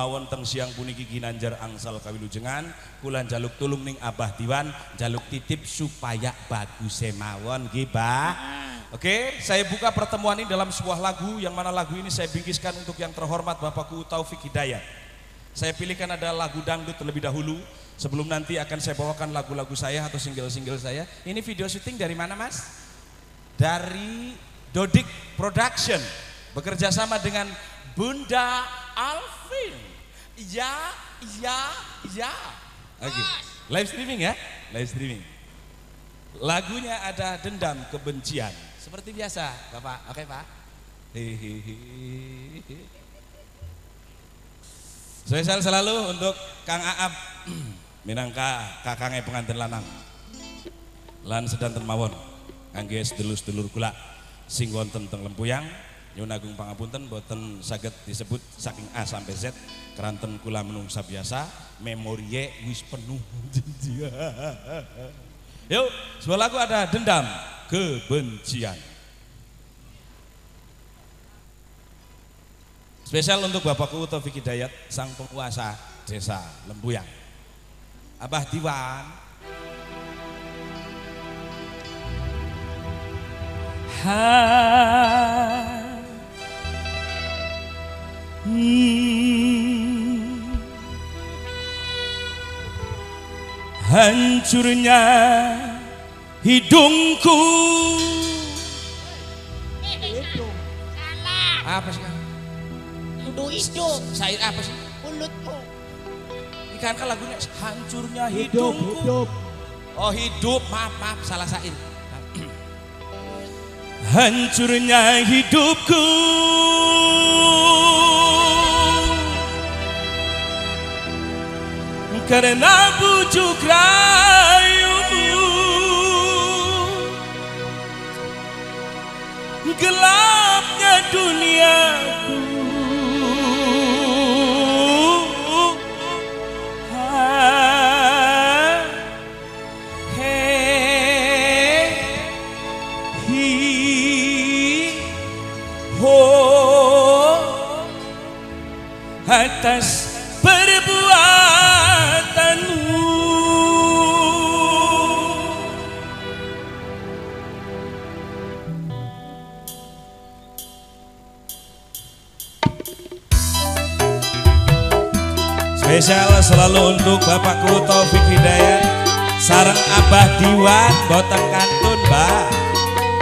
Mawon teng siang puniki ginanjar angsal kawilujengan kula jaluk tulung ning Abah Diwan jaluk titip supaya bagus mawon nggih Mbah. Oke, saya buka pertemuan ini dalam sebuah lagu yang mana lagu ini saya bingkiskan untuk yang terhormat Bapakku Taufik Hidayat. Saya pilihkan ada lagu dangdut terlebih dahulu sebelum nanti akan saya bawakan lagu-lagu saya atau single-single saya. Ini video syuting dari mana Mas? Dari Dodik Production bekerja sama dengan Bunda Alvin. Iya, iya, iya. Oke. Live streaming ya? Live streaming. Lagunya ada dendam kebencian. Seperti biasa, Bapak. Oke, Pak. Hehehe. Spesial selalu untuk Kang Aab minangka kakangnya pengantin lanang. Lan sedanten mawon kangge sedulur-sedulur kula sing wonten teng Lempuyang nyuwun agung pangapunten boten saged disebut saking A sampai Z keranten kula menungsa biasa memorie wis penuh. Yuk, sebuah lagu ada dendam kebencian. Spesial untuk Bapakku Taufik Hidayat, sang penguasa desa Lembuyang. Abah Diwan. Ha. Hancurnya hidungku Salah. Apa sih? Kudu hidup. Sair apa sih? Mulutmu. Ikan kan lagunya hancurnya hidungku. Oh hidup, maaf maaf salah sair. hancurnya hidupku karena bujuk rayumu. Gelapnya duniaku. Atas Spesial selalu untuk Bapakku Taufik Hidayat. Sarang Abah Diwan Boten Kantun Mbak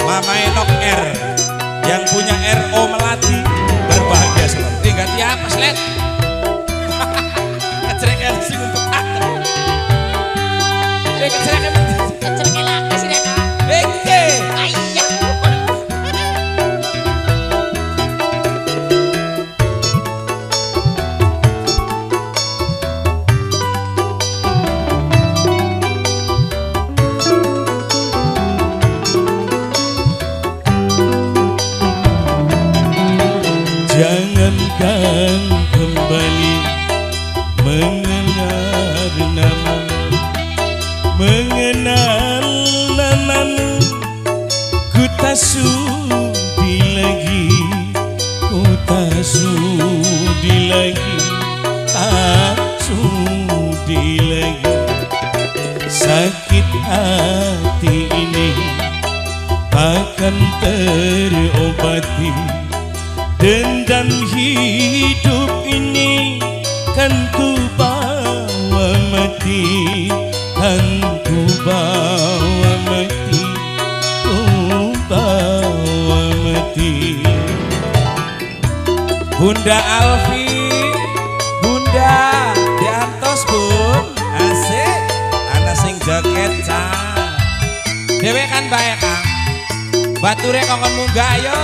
Mama Enok R Yang punya RO Melati sudi lagi Ku tak sudi lagi Tak sudi lagi. Sakit hati ini Akan terobati. Dendam hidup ini kan ku bawa mati Kan ku bawa Bunda Alfi Bunda diantos bun Asik Anak sing joget cang Dewe kan baik kang. Bature kongkon munggah ayo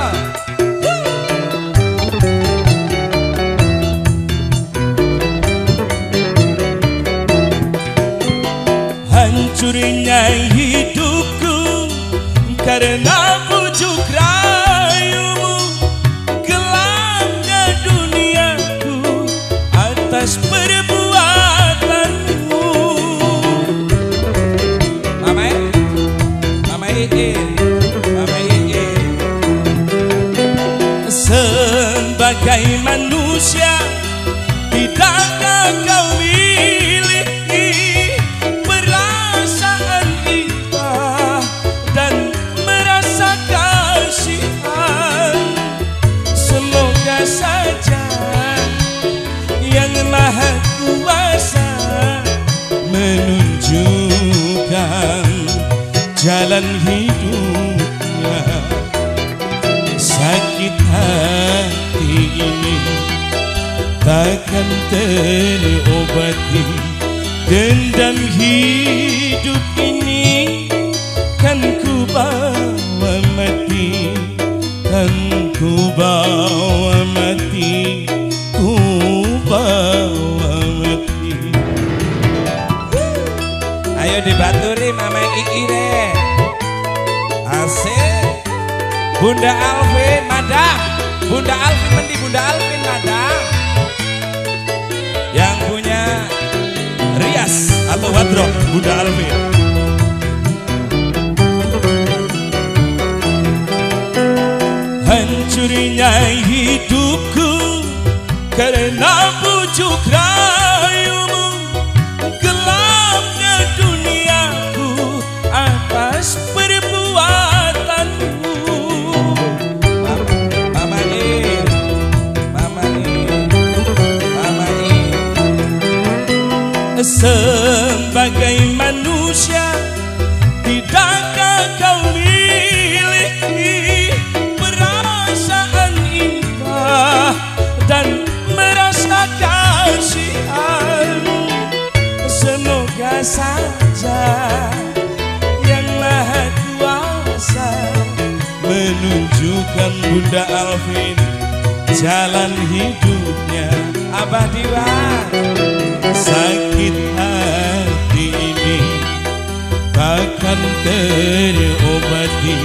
jalan hidupnya. Sakit hati ini takkan terobati dendam hidup Bunda Alvin, Madam. Bunda Alvin mendi Bunda Alvin, Madam. Yang punya rias atau wardrobe Bunda Alvin. Hancurnya hidupku karena bujuk rayumu Sebagai manusia Tidakkah kau miliki Perasaan indah Dan merasa kasihan Semoga saja Yang maha kuasa Menunjukkan Bunda Alvin Jalan hidupnya Abah Diwan. Sakit hati ini takkan terobati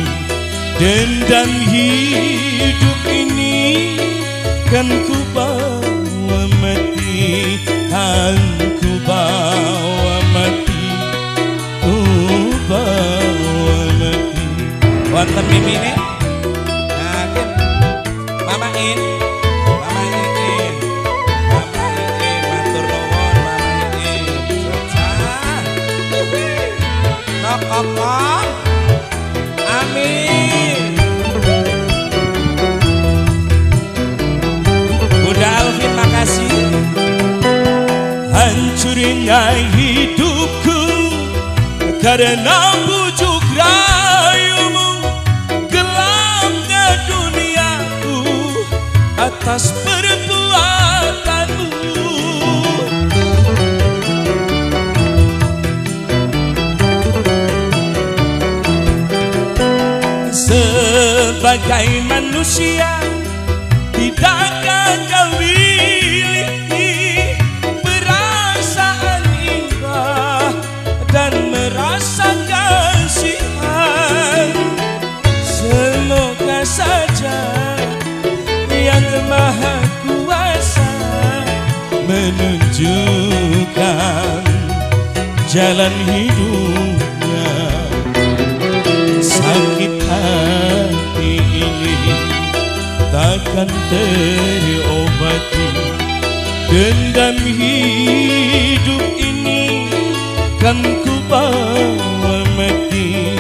Dendam hidup ini kan ku bawa mati Kan ku bawa mati Ku bawa mati Wonten mimine. Hancurnya hidupku. Karena bujuk rayumu Gelapnya duniaku atas perbuatanmu. Sebagai manusia Tidakkah jalan hidupnya. Sakit hati ini takkan terobati. Dendam hidup ini kan ku bawa mati